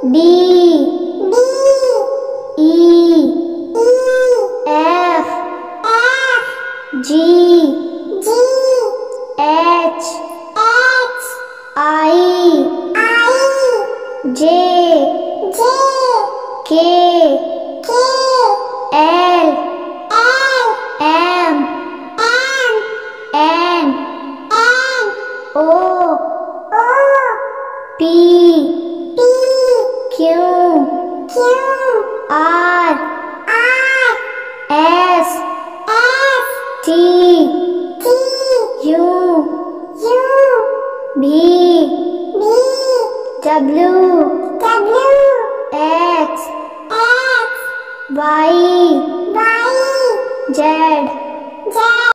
D D E. E. F. F. G. G. H. H. I. I. J. J. K. K. L. L. M. M. N. N. O. O. P. Q Q R R S S T T U U B B W W X X Y Y Z